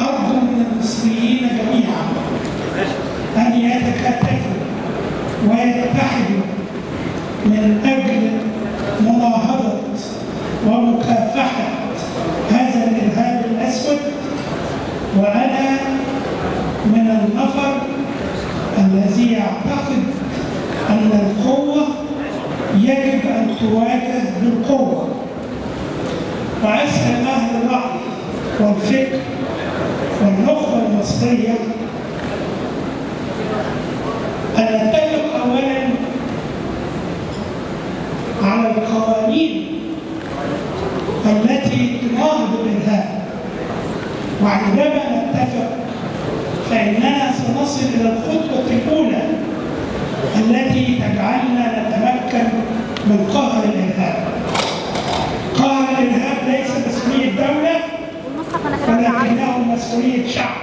أرجو من المصريين جميعا أن يتكاتفوا ويتحدوا من أجل مناهضة ومكافحة هذا الإرهاب الأسود وأنا من النفر الذي يعتقد أن القوة يجب أن تواجه بالقوة. وأسأل أهل الرأي والفكر والنخبة المصرية. أن نتفق أولا على القوانين التي تناهض الإرهاب. وعندما نتفق فإننا سنصل إلى الخطوة الأولى التي تجعلنا من قهر الإرهاب. قهر الإرهاب ليس كده عارف ولكنه مسؤولية شعب.